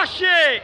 Roche!